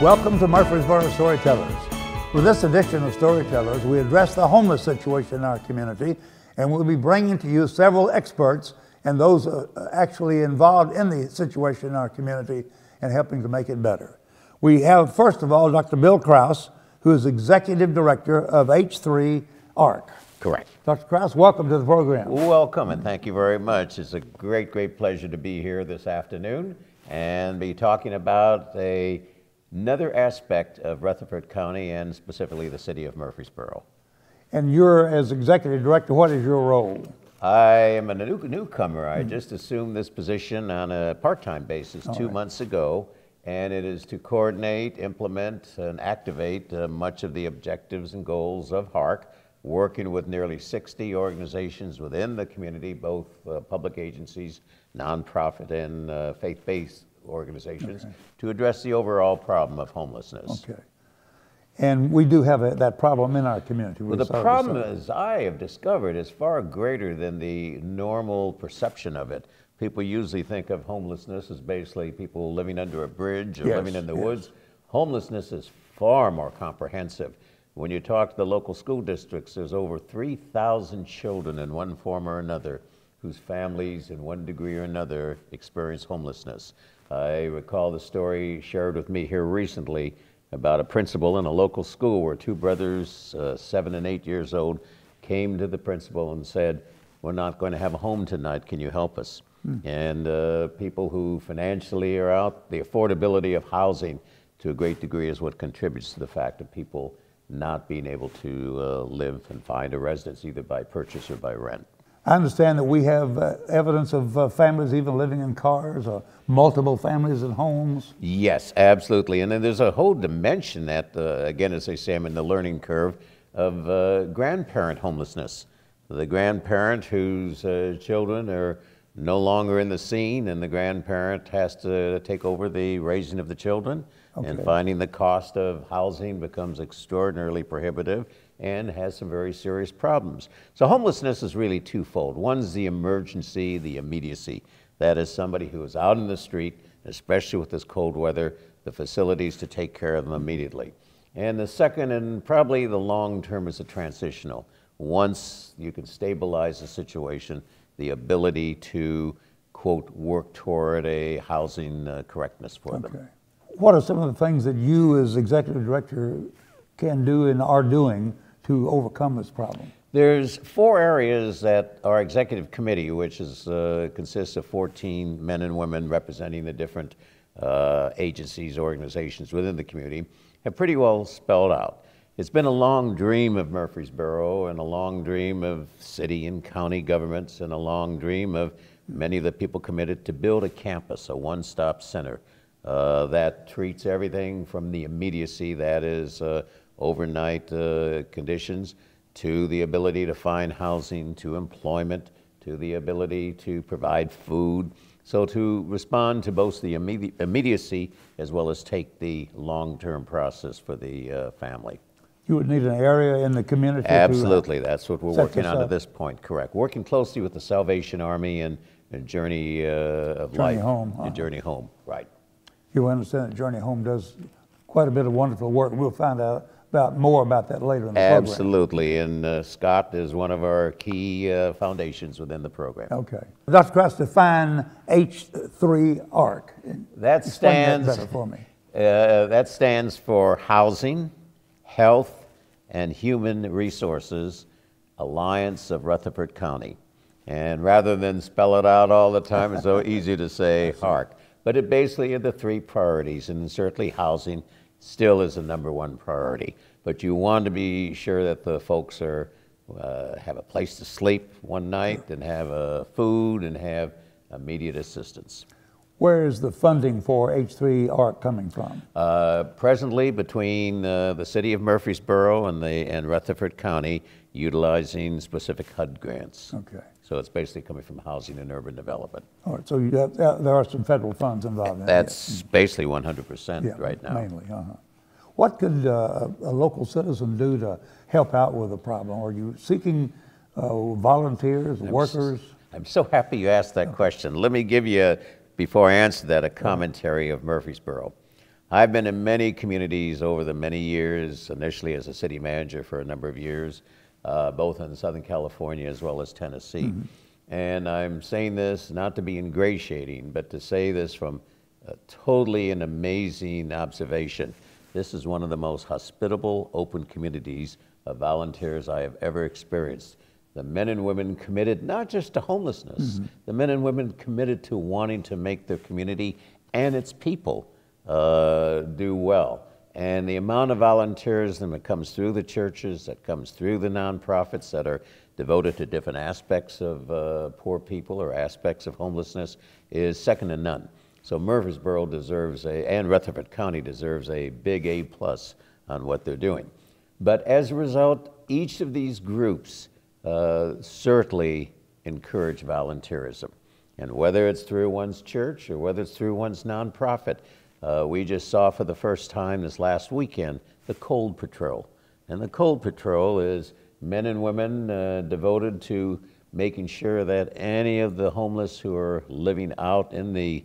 Welcome to Murfreesboro Storytellers. With this edition of Storytellers, we address the homeless situation in our community, and we'll be bringing to you several experts and those uh, actually involved in the situation in our community and helping to make it better. We have, first of all, Dr. Bill Kraus, who is Executive Director of H3 ARC. Correct. Dr. Kraus, welcome to the program. Welcome, and thank you very much. It's a great, great pleasure to be here this afternoon and be talking about a, another aspect of Rutherford County and specifically the city of Murfreesboro. And you're, as Executive Director, what is your role? I am a new, newcomer. I just assumed this position on a part-time basis two right. months ago, and it is to coordinate, implement, and activate uh, much of the objectives and goals of HARC, working with nearly 60 organizations within the community, both uh, public agencies, nonprofit, and uh, faith-based organizations, to address the overall problem of homelessness. Okay. And we do have a, that problem in our community. Well, the problem, as I have discovered, is far greater than the normal perception of it. People usually think of homelessness as basically people living under a bridge or Yes, living in the yes. woods. Homelessness is far more comprehensive. When you talk to the local school districts, there's over 3,000 children in one form or another whose families, in one degree or another, experience homelessness. I recall the story shared with me here recently about a principal in a local school where two brothers, uh, seven and eight years old, came to the principal and said, We're not going to have a home tonight. Can you help us? And uh, people who financially are out, the affordability of housing to a great degree is what contributes to the fact of people not being able to uh, live and find a residence either by purchase or by rent. I understand that we have uh, evidence of uh, families even living in cars or multiple families in homes. Yes, absolutely. And then there's a whole dimension that, uh, again, as I say, I'm in the learning curve of uh, grandparent homelessness. The grandparent whose uh, children are no longer in the scene, and the grandparent has to take over the raising of the children, and finding the cost of housing becomes extraordinarily prohibitive and has some very serious problems. So homelessness is really twofold. One's the emergency, the immediacy. That is somebody who is out in the street, especially with this cold weather, the facilities to take care of them immediately. And the second, and probably the long term, is a transitional. Once you can stabilize the situation, the ability to, quote, work toward a housing uh, correctness for them. Okay. What are some of the things that you, as executive director, can do and are doing to overcome this problem? There's four areas that our executive committee, which is, uh, consists of 14 men and women representing the different uh, agencies, organizations within the community, have pretty well spelled out. It's been a long dream of Murfreesboro and a long dream of city and county governments and a long dream of many of the people committed to build a campus, a one-stop center uh, that treats everything from the immediacy, that is uh, overnight uh, conditions, to the ability to find housing, to employment, to the ability to provide food. So to respond to both the immedi- immediacy as well as take the long-term process for the uh, family. You would need an area in the community to, uh, Absolutely, that's what we're working on up. at this point, correct. Working closely with the Salvation Army and and Journey uh, of Journey Life. Home, uh-huh. Journey Home, right. You understand that Journey Home does quite a bit of wonderful work. We'll find out about more about that later in the program. Absolutely, and uh, Scott is one of our key uh, foundations within the program. Okay. Dr. Kraus, define H3 ARC. That that stands, better for me. uh, that stands for Housing, Health, and Human Resources Alliance of Rutherford County. And rather than spell it out all the time, it's so easy to say HARC. But it basically are the three priorities, and certainly housing still is the number one priority. But you want to be sure that the folks are, uh, have a place to sleep one night and have uh, food and have immediate assistance. Where is the funding for H3 ARC coming from? Uh, presently, between uh, the city of Murfreesboro and, the, and Rutherford County, utilizing specific HUD grants. Okay. So it's basically coming from housing and urban development. All right, so you have, uh, there are some federal funds involved in that. That's basically 100% Yeah, right now. Mainly, uh-huh. What could uh, a local citizen do to help out with the problem? Are you seeking uh, volunteers, workers? I'm so happy you asked that question. Let me give you, before I answer that, a commentary of Murfreesboro. I've been in many communities over the many years, initially as a city manager for a number of years, uh, both in Southern California as well as Tennessee. And I'm saying this not to be ingratiating, but to say this from a totally an amazing observation. This is one of the most hospitable, open communities of volunteers I have ever experienced. The men and women committed not just to homelessness, the men and women committed to wanting to make their community and its people uh, do well. And the amount of volunteerism that comes through the churches, that comes through the nonprofits that are devoted to different aspects of uh, poor people or aspects of homelessness is second to none. So Murfreesboro deserves a, and Rutherford County deserves a big A plus on what they're doing. But as a result, each of these groups uh, certainly encourage volunteerism. And whether it's through one's church or whether it's through one's nonprofit, uh, we just saw for the first time this last weekend the Cold Patrol. And the Cold Patrol is men and women uh, devoted to making sure that any of the homeless who are living out in the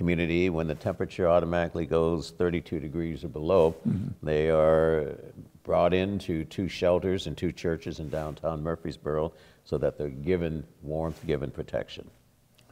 community when the temperature automatically goes 32 degrees or below, they are brought into two shelters and two churches in downtown Murfreesboro so that they're given warmth, given protection.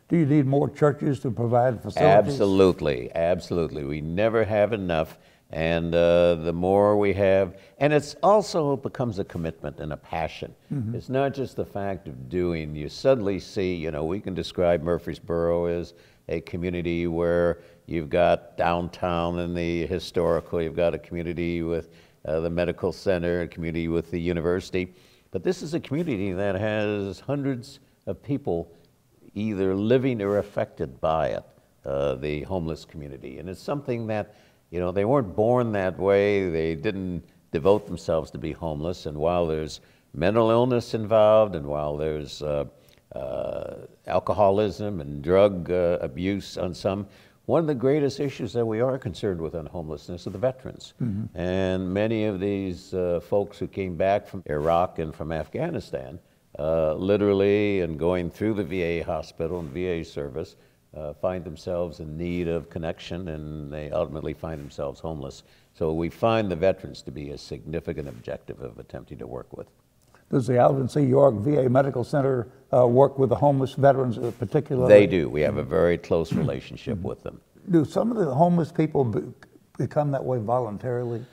Do you need more churches to provide facilities? Absolutely, absolutely. We never have enough, and uh, the more we have, and it's also becomes a commitment and a passion. It's not just the fact of doing. You suddenly see, you know, we can describe Murfreesboro as a community where you've got downtown and the historical, you've got a community with uh, the medical center, a community with the university, but this is a community that has hundreds of people either living or affected by it, uh, the homeless community. And it's something that, you know, they weren't born that way. They didn't devote themselves to be homeless. And while there's mental illness involved, and while there's uh, alcoholism and drug uh, abuse on some, one of the greatest issues that we are concerned with on homelessness are the veterans. And many of these uh, folks who came back from Iraq and from Afghanistan, uh, literally and going through the VA hospital and VA service, uh, find themselves in need of connection and they ultimately find themselves homeless. So we find the veterans to be a significant objective of attempting to work with. Does the Alvin C. York VA Medical Center uh, work with the homeless veterans particularly? They do. We have a very close relationship with them. Do some of the homeless people be- become that way voluntarily?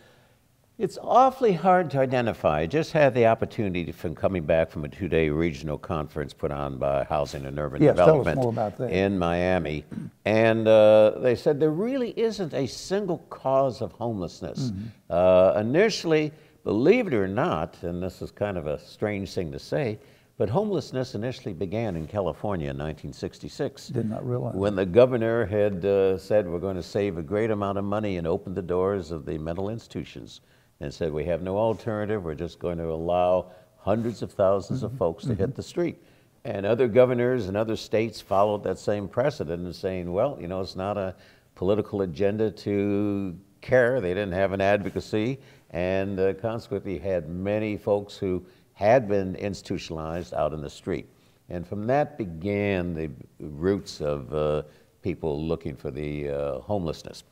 It's awfully hard to identify. I just had the opportunity from coming back from a two-day regional conference put on by Housing and Urban Yes, Development more about that. in Miami, and uh, they said there really isn't a single cause of homelessness. Mm-hmm. Uh, initially, believe it or not, and this is kind of a strange thing to say, but homelessness initially began in California in 1966 Did not realize. when the governor had uh, said we're going to save a great amount of money and open the doors of the mental institutions and said we have no alternative. We're just going to allow hundreds of 1000s of folks to hit the street. And other governors and other states followed that same precedent and saying well you know it's not a political agenda to care. They didn't have an advocacy and uh, consequently had many folks who had been institutionalized out in the street and from that began the roots of uh, people looking for the uh, homelessness.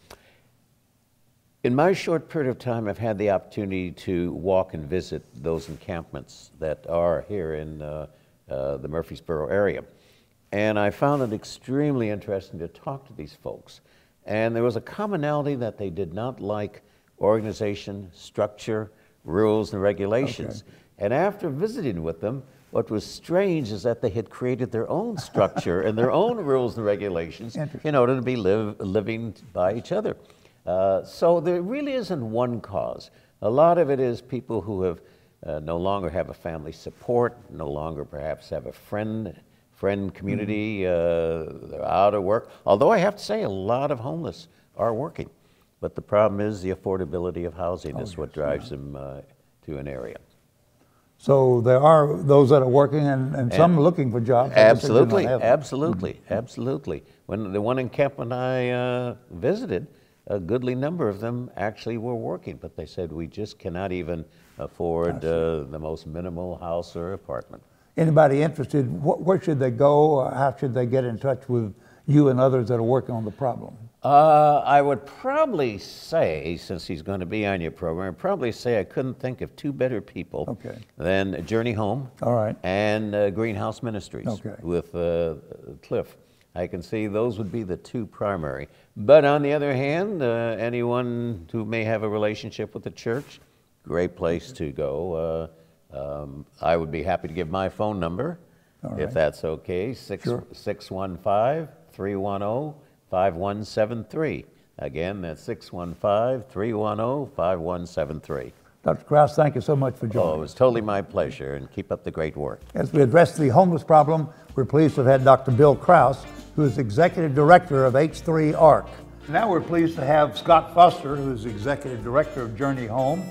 In my short period of time, I've had the opportunity to walk and visit those encampments that are here in uh, uh, the Murfreesboro area. And I found it extremely interesting to talk to these folks. And there was a commonality that they did not like organization, structure, rules, and regulations. And after visiting with them, what was strange is that they had created their own structure and their own rules and regulations in order to be live, living by each other. Uh, so there really isn't one cause. A lot of it is people who have uh, no longer have a family support, no longer perhaps have a friend friend community. Uh, they're out of work. Although I have to say, a lot of homeless are working, but the problem is the affordability of housing is what drives them uh, to an area. So there are those that are working and, and some looking for jobs. I guess they do not Absolutely, have them. absolutely, absolutely. When the one in encampment I uh, visited, a goodly number of them actually were working, but they said we just cannot even afford uh, the most minimal house or apartment. Anybody interested, wh- where should they go? Or How should they get in touch with you and others that are working on the problem? Uh, I would probably say, since he's going to be on your program, I'd probably say I couldn't think of two better people Okay. than Journey Home All right. and uh, Greenhouse Ministries Okay. with uh, Cliff. I can see those would be the two primary. But on the other hand, uh, anyone who may have a relationship with the church, great place to go. Uh, um, I would be happy to give my phone number, All if that's okay. Six- Sure. 615 310 5173. Again, that's 615 310 5173. Dr. Kraus, thank you so much for joining. Oh, it was totally my pleasure, and keep up the great work. As we address the homeless problem, we're pleased to have had Dr. Bill Kraus, who is Executive Director of H3 ARC. Now we're pleased to have Scott Foster, who is Executive Director of Journey Home,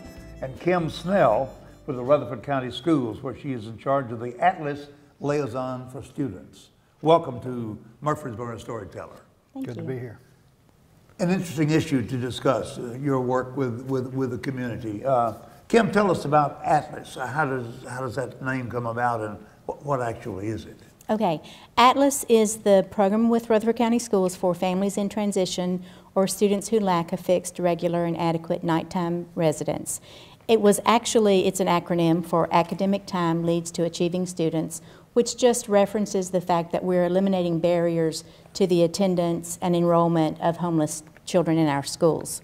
and Kim Snell for the Rutherford County Schools, where she is in charge of the Atlas Liaison for Students. Welcome to Murfreesboro Storyteller. Thank Good to you. be here. An interesting issue to discuss, uh, your work with, with, with the community. Uh, Kim, tell us about Atlas. Uh, How does, how does that name come about and what, what actually is it? Okay, Atlas is the program with Rutherford County Schools for families in transition or students who lack a fixed, regular, and adequate nighttime residence. It was actually, it's an acronym for Academic Time Leads to Achieving Students, which just references the fact that we're eliminating barriers to the attendance and enrollment of homeless children in our schools.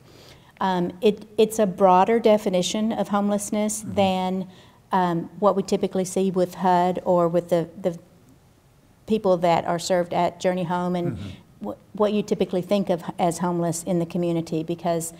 Um, it, it's a broader definition of homelessness than um, what we typically see with HUD or with the, the people that are served at Journey Home and wh- what you typically think of as homeless in the community because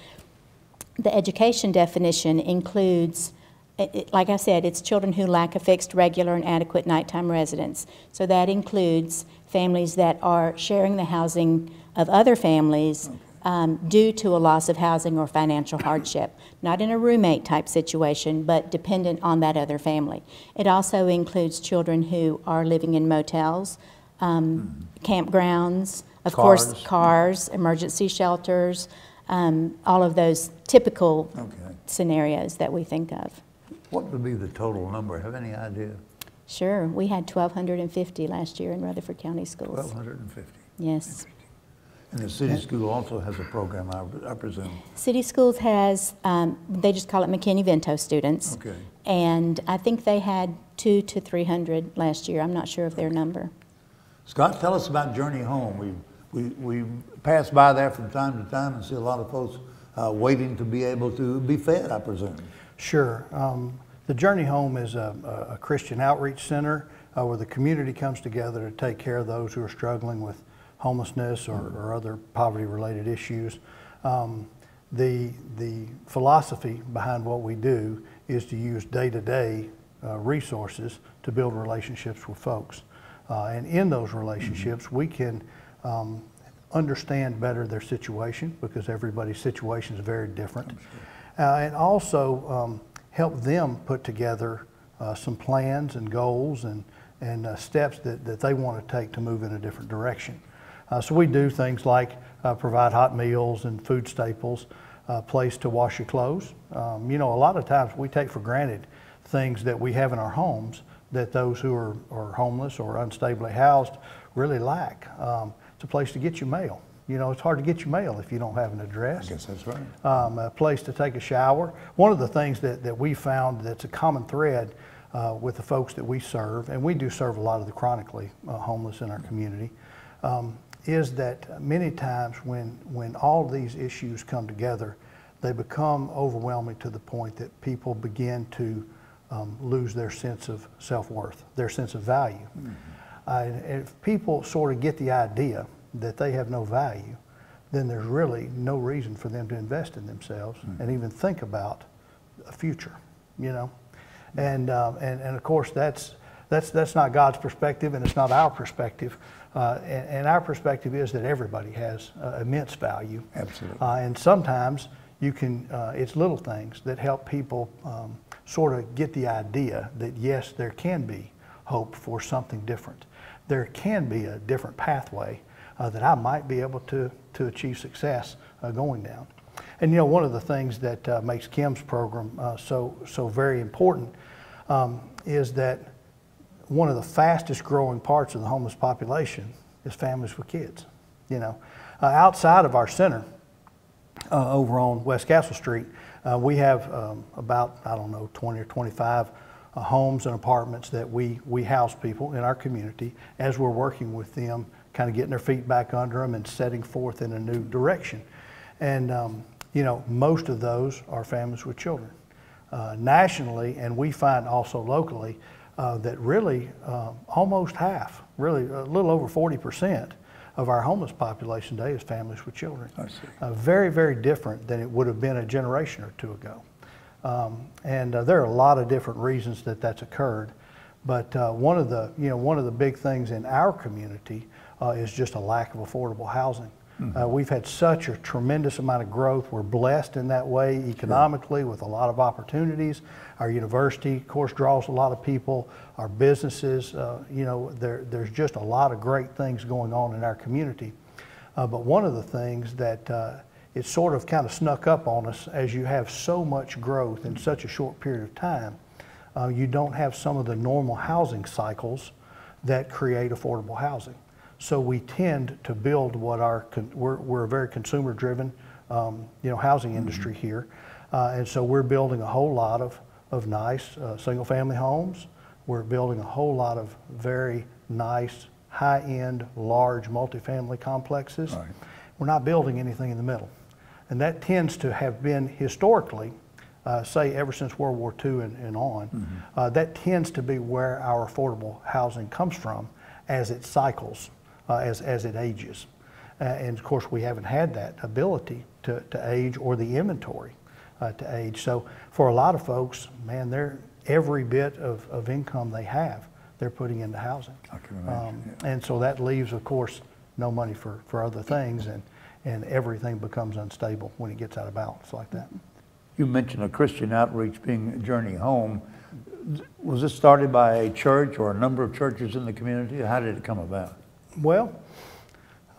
the education definition includes, it- like I said, it's children who lack a fixed, regular, and adequate nighttime residence. So that includes families that are sharing the housing of other families um, due to a loss of housing or financial hardship. Not in a roommate type situation, but dependent on that other family. It also includes children who are living in motels, um, campgrounds, of course, Cars. cars, emergency shelters, um, all of those typical Okay. scenarios that we think of. What would be the total number? Have any idea? Sure, we had 1,250 last year in Rutherford County Schools. 1,250. Yes. And the city school also has a program, I I presume. City Schools has, um, they just call it McKinney-Vento students. Okay. And I think they had two to 300 last year. I'm not sure of their number. Scott, tell us about Journey Home. We, we, we pass by there from time to time and see a lot of folks uh, waiting to be able to be fed, I presume. Sure. Um, the Journey Home is a, a Christian outreach center uh, where the community comes together to take care of those who are struggling with homelessness or, or other poverty-related issues. Um, the, the philosophy behind what we do is to use day-to-day uh, resources to build relationships with folks. Uh, and in those relationships, we can um, understand better their situation because everybody's situation is very different. Uh, and also um, help them put together uh, some plans and goals and, and uh, steps that, that they want to take to move in a different direction. So we do things like provide hot meals and food staples, a place to wash your clothes. Um, you know, a lot of times we take for granted things that we have in our homes that those who are, are homeless or unstably housed really lack. Um, it's a place to get your mail. You know, it's hard to get your mail if you don't have an address I guess that's right. um, a place to take a shower. One of the things that, that we found that's a common thread uh, with the folks that we serve, and we do serve a lot of the chronically uh, homeless in our community, um, is that many times when, when all these issues come together, they become overwhelming to the point that people begin to um, lose their sense of self-worth, their sense of value. Uh, and if people sort of get the idea that they have no value, then there's really no reason for them to invest in themselves and even think about a future, you know? And, um, and, and of course, that's, that's, that's not God's perspective and it's not our perspective. Uh, and, and our perspective is that everybody has uh, immense value. Absolutely. Uh, and sometimes you can, uh, it's little things that help people um, sort of get the idea that yes, there can be hope for something different. There can be a different pathway uh, that I might be able to, to achieve success uh, going down. And you know, one of the things that uh, makes Kim's program uh, so, so very important um, is that one of the fastest growing parts of the homeless population is families with kids. you know. Uh, outside of our center, uh, over on West Castle Street, we have um, about, I don't know, 20 or 25 uh, homes and apartments that we, we house people in our community as we're working with them, kind of getting their feet back under them and setting forth in a new direction. And, um, you know, most of those are families with children. Uh, nationally, and we find also locally, uh, that really uh, almost half, really a little over 40% of our homeless population today is families with children. I see. Uh, very, very different than it would have been a generation or two ago. Um, and uh, there are a lot of different reasons that that's occurred. But uh, one of the, you know, one of the big things in our community uh, is just a lack of affordable housing. Uh, we've had such a tremendous amount of growth. We're blessed in that way economically with a lot of opportunities. Our university, of course, draws a lot of people. Our businesses, uh, you know, there, there's just a lot of great things going on in our community. Uh, but one of the things that uh, it sort of kind of snuck up on us as you have so much growth in such a short period of time, uh, you don't have some of the normal housing cycles that create affordable housing. So we tend to build what our, con- we're, we're a very consumer driven, um, you know, housing industry here. Uh, and so we're building a whole lot of, of nice uh, single family homes. We're building a whole lot of very nice, high end, large multifamily complexes. Right. We're not building anything in the middle. And that tends to have been historically, uh, say ever since World War II and, and on, uh, that tends to be where our affordable housing comes from as it cycles, as, as it ages. Uh, and of course, we haven't had that ability to, to age or the inventory uh, to age. So for a lot of folks, man, they're every bit of, of income they have, they're putting into housing. I can imagine, Um, And so that leaves, of course, no money for, for other things, and, and everything becomes unstable when it gets out of balance like that. You mentioned a Christian outreach being Journey Home. Was this started by a church or a number of churches in the community? How did it come about? Well,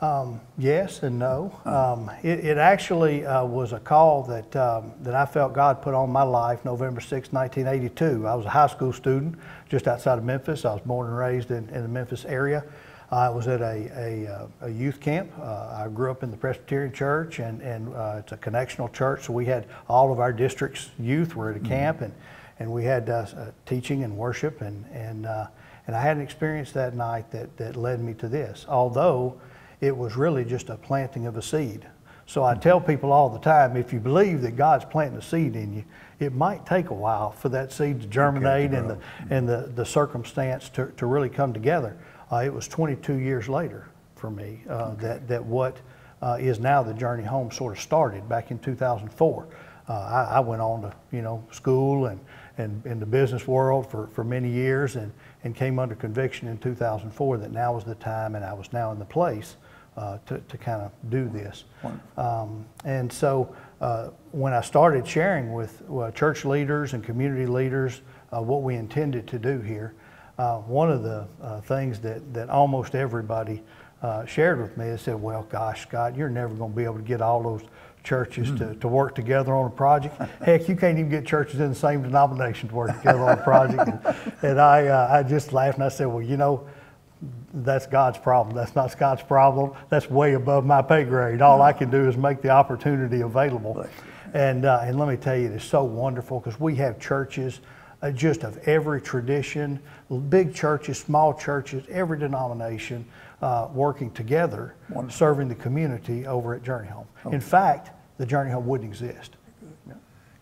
um, yes and no. Um, it, it actually uh, was a call that, um, that I felt God put on my life November 6, 1982. I was a high school student just outside of Memphis. I was born and raised in, in the Memphis area. I was at a, a, uh, a youth camp. Uh, I grew up in the Presbyterian Church, and, and uh, it's a connectional church, so we had all of our district's youth were at a camp, and, and we had uh, uh, teaching and worship, and, and, uh, and I had an experience that night that, that led me to this, although it was really just a planting of a seed. So I tell people all the time if you believe that God's planting a seed in you, it might take a while for that seed to germinate and, the, and the, the circumstance to, to really come together. Uh, it was 22 years later for me uh, that, that what uh, is now the journey home sort of started back in 2004. Uh, I, I went on to you know school and, and in the business world for, for many years and, and came under conviction in 2004 that now was the time and I was now in the place uh, to, to kind of do this. Um, and so uh, when I started sharing with uh, church leaders and community leaders uh, what we intended to do here, uh, one of the uh, things that, that almost everybody uh, shared with me is said, well, gosh, Scott, you're never going to be able to get all those churches to, to work together on a project. Heck, you can't even get churches in the same denomination to work together on a project. And, and I, uh, I just laughed and I said, well, you know, that's God's problem. That's not Scott's problem. That's way above my pay grade. All I can do is make the opportunity available. And, uh, and let me tell you, it is so wonderful because we have churches uh, just of every tradition, big churches, small churches, every denomination uh, working together, serving the community over at Journey Home. In fact, the Journey Home wouldn't exist.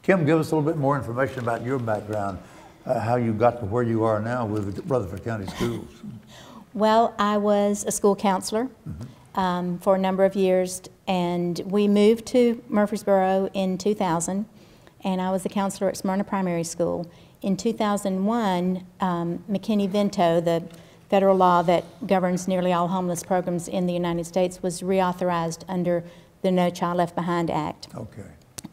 Kim, give us a little bit more information about your background, uh, how you got to where you are now with the Rutherford County Schools. Well, I was a school counselor um, for a number of years, and we moved to Murfreesboro in 2000, and I was a counselor at Smyrna Primary School. In 2001, um, McKinney-Vento, the federal law that governs nearly all homeless programs in the United States, was reauthorized under the No Child Left Behind Act. Okay.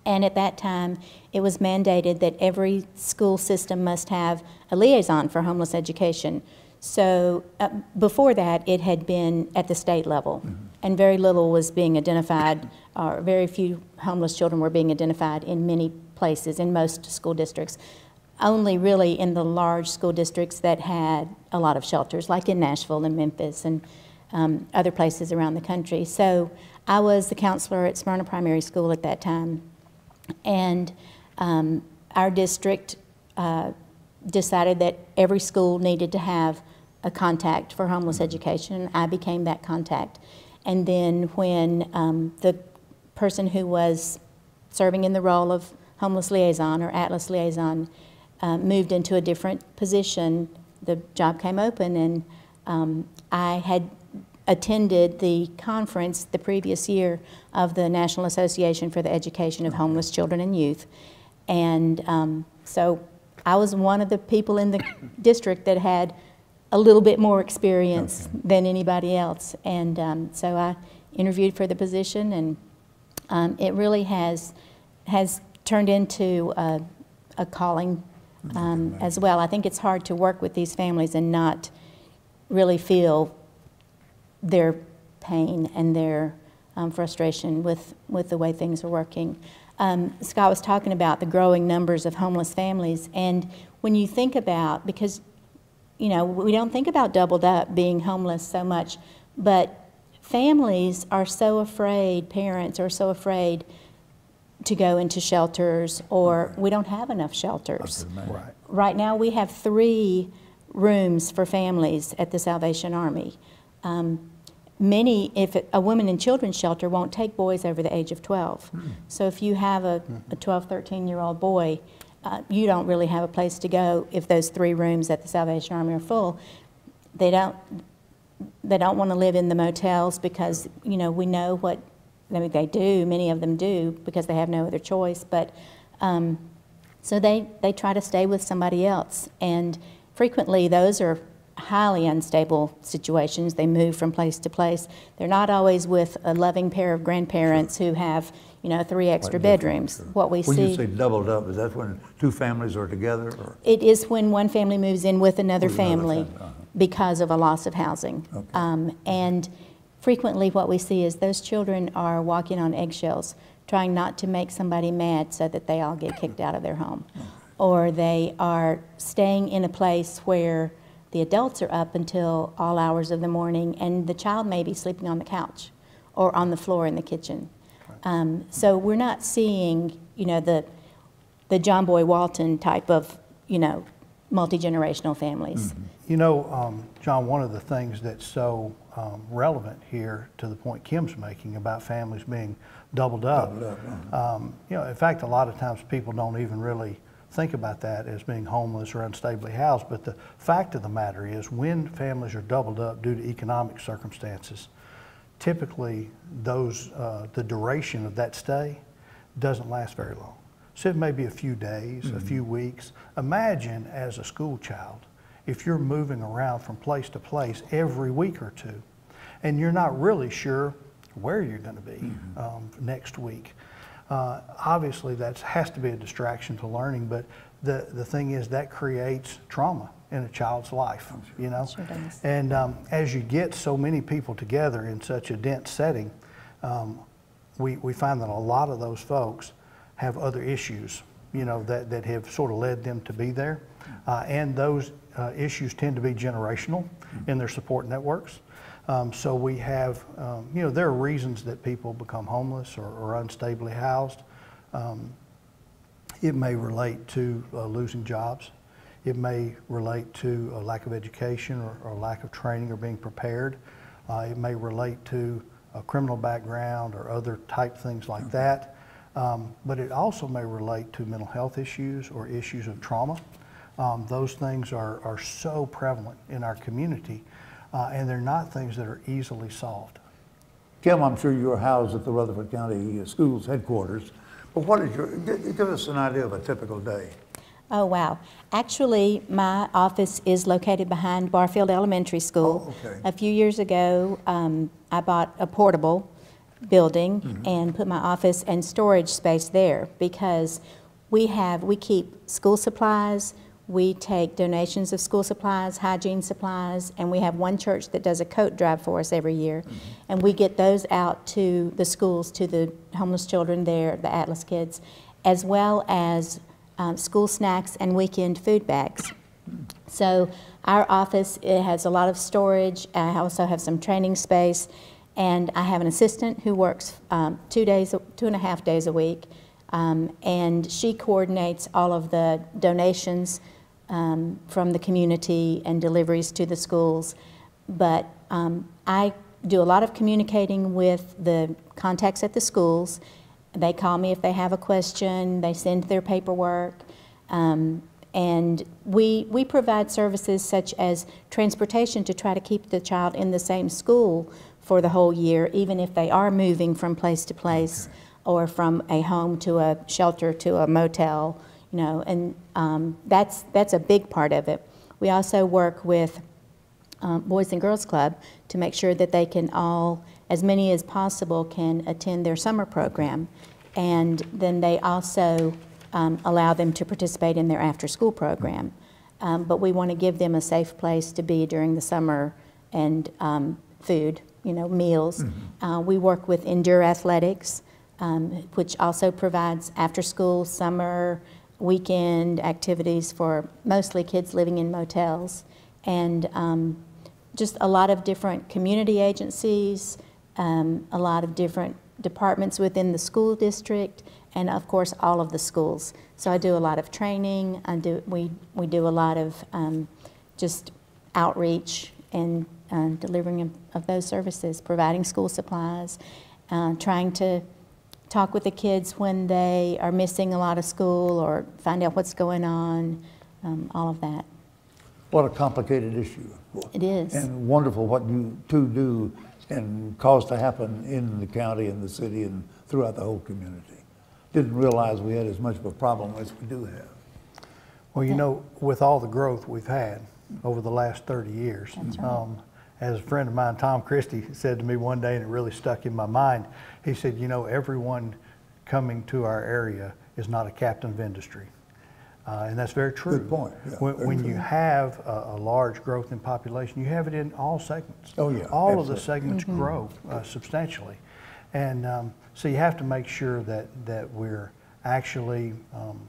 And at that time, it was mandated that every school system must have a liaison for homeless education. So uh, before that, it had been at the state level, and very little was being identified, or very few homeless children were being identified in many places, in most school districts. Only really in the large school districts that had a lot of shelters, like in Nashville and Memphis and um, other places around the country. So I was the counselor at Smyrna Primary School at that time. And um, our district uh, decided that every school needed to have a contact for homeless education. I became that contact. And then when um, the person who was serving in the role of homeless liaison or Atlas liaison uh, moved into a different position, the job came open, and um, I had attended the conference the previous year of the National Association for the Education of Homeless Children and Youth. And um, so I was one of the people in the district that had a little bit more experience okay. than anybody else. And um, so I interviewed for the position, and um, it really has, has turned into a, a calling um, as well. I think it's hard to work with these families and not really feel their pain and their um, frustration with, with the way things are working. Um, Scott was talking about the growing numbers of homeless families, and when you think about, because you know, we don't think about doubled up being homeless so much, but families are so afraid, parents are so afraid to go into shelters, or we don't have enough shelters. Right. Right now, we have three rooms for families at the Salvation Army. Um, many, if a women and children's shelter won't take boys over the age of 12. Mm. So if you have a, a 12, 13 year old boy, uh, you don't really have a place to go if those three rooms at the Salvation Army are full. They don't, they don't want to live in the motels because, you know, we know what, I mean, they do, many of them do because they have no other choice. But um, so they, they try to stay with somebody else. And frequently those are highly unstable situations. They move from place to place. They're not always with a loving pair of grandparents who have, you know, three extra bedrooms. Sure. What we when see. When you say doubled up, is that when two families are together? Or? It is when one family moves in with another with family another family. Uh -huh. because of a loss of housing. Okay. Um, and frequently what we see is those children are walking on eggshells, trying not to make somebody mad so that they all get kicked out of their home. Or they are staying in a place where the adults are up until all hours of the morning, and the child may be sleeping on the couch or on the floor in the kitchen. Um, so we're not seeing, you know, the the John Boy Walton type of, you know, multi generational families. Mm -hmm. You know, um, John, one of the things that's so um, relevant here to the point Kim's making about families being doubled up. Doubled up um, you know, in fact, a lot of times people don't even really think about that as being homeless or unstably housed. But the fact of the matter is, when families are doubled up due to economic circumstances, typically those uh, the duration of that stay doesn't last very long. So it may be a few days, mm-hmm. a few weeks. Imagine as a school child if you're moving around from place to place every week or two, and you're not really sure where you're going to be mm-hmm. um, next week. Uh, obviously, that has to be a distraction to learning, but the, the thing is that creates trauma in a child's life, you know? Sure does. And um, as you get so many people together in such a dense setting, um, we, we find that a lot of those folks have other issues, you know, that, that have sort of led them to be there. Uh, and those uh, issues tend to be generational in their support networks. Um, so we have, um, you know, there are reasons that people become homeless or, or unstably housed. Um, it may relate to uh, losing jobs. It may relate to a lack of education or, or lack of training or being prepared. Uh, it may relate to a criminal background or other type things like that. Um, but it also may relate to mental health issues or issues of trauma. Um, those things are, are so prevalent in our community uh, and they're not things that are easily solved. Kim, I'm sure you're housed at the Rutherford County uh, Schools headquarters, but what is your, give us an idea of a typical day. Oh, wow. Actually, my office is located behind Barfield Elementary School. Oh, okay. A few years ago, um, I bought a portable building mm -hmm. and put my office and storage space there because we have, we keep school supplies, we take donations of school supplies, hygiene supplies, and we have one church that does a coat drive for us every year. Mm -hmm. And we get those out to the schools, to the homeless children there, the Atlas kids, as well as um, school snacks and weekend food bags. So our office, it has a lot of storage. I also have some training space. And I have an assistant who works um, two days, two and a half days a week. Um, and she coordinates all of the donations um, from the community and deliveries to the schools. But um, I do a lot of communicating with the contacts at the schools. They call me if they have a question, they send their paperwork. Um, and we, we provide services such as transportation to try to keep the child in the same school for the whole year, even if they are moving from place to place or from a home to a shelter to a motel, you know, and um, that's, that's a big part of it. We also work with um, Boys and Girls Club to make sure that they can all, as many as possible, can attend their summer program. And then they also um, allow them to participate in their after-school program. Um, but we want to give them a safe place to be during the summer and um, food, you know, meals. Uh, we work with Endure Athletics, um, which also provides after-school, summer, weekend activities for mostly kids living in motels. And um, just a lot of different community agencies, um, a lot of different departments within the school district, and of course, all of the schools. So I do a lot of training. I do, we, we do a lot of um, just outreach and uh, delivering of, of those services, providing school supplies, uh, trying to talk with the kids when they are missing a lot of school or find out what's going on, um, all of that. What a complicated issue. It is. And wonderful what you two do and cause to happen in the county and the city and throughout the whole community. Didn't realize we had as much of a problem as we do have. Well, you know, with all the growth we've had over the last 30 years, um, as a friend of mine, Tom Christie, said to me one day, and it really stuck in my mind, he said, You know, everyone coming to our area is not a captain of industry. Uh, and that's very true. Good point. Yeah, when very when true. you have a, a large growth in population, you have it in all segments. Oh, yeah, All of the absolutely. segments grow uh, substantially. And um, so you have to make sure that, that we're actually um,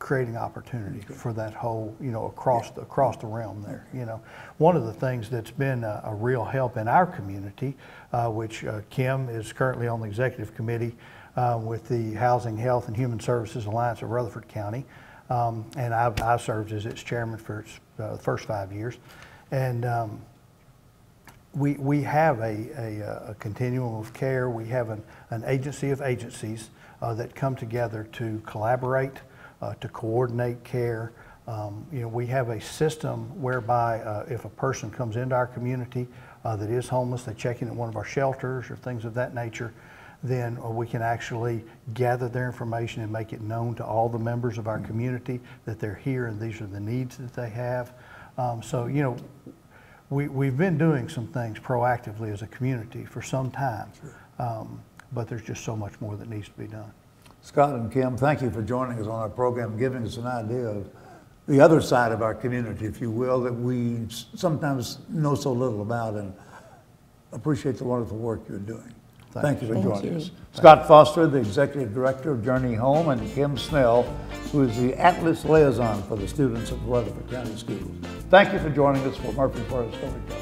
creating opportunity for that whole, you know, across, the, across the realm there, you know. One of the things that's been a, a real help in our community, uh, which uh, Kim is currently on the executive committee uh, with the Housing, Health, and Human Services Alliance of Rutherford County, um, and I've, I served as its chairman for its, uh, the first five years. And um, we, we have a, a, a continuum of care. We have an, an agency of agencies uh, that come together to collaborate, uh, to coordinate care. Um, you know, we have a system whereby uh, if a person comes into our community uh, that is homeless, they check in at one of our shelters or things of that nature, then uh, we can actually gather their information and make it known to all the members of our community that they're here and these are the needs that they have. Um, so, you know, we, we've been doing some things proactively as a community for some time, um, but there's just so much more that needs to be done. Scott and Kim, thank you for joining us on our program, giving us an idea of the other side of our community, if you will, that we sometimes know so little about and appreciate the wonderful work you're doing. Thank you for Thank joining you. us. Scott Foster, the Executive Director of Journey Home, and Kim Snell, who is the Atlas Liaison for the students of Rutherford County Schools. Thank you for joining us for Murfreesboro Storytellers.